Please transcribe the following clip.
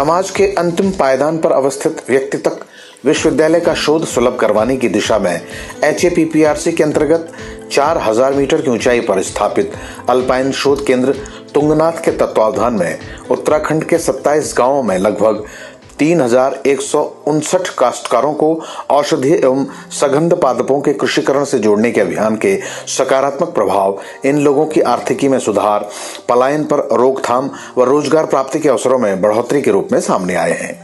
समाज के अंतिम पायदान पर अवस्थित व्यक्ति तक विश्वविद्यालय का शोध सुलभ करवाने की दिशा में एचएपीपीआरसी के अंतर्गत 4000 मीटर की ऊंचाई पर स्थापित अल्पाइन शोध केंद्र तुंगनाथ के तत्वावधान में उत्तराखंड के 27 गाँवों में लगभग तीन हज़ार एक सौ उनसठ काश्तकारों को औषधीय एवं सघंध पादपों के कृषिकरण से जोड़ने के अभियान के सकारात्मक प्रभाव, इन लोगों की आर्थिकी में सुधार, पलायन पर रोकथाम व रोज़गार प्राप्ति के अवसरों में बढ़ोतरी के रूप में सामने आए हैं।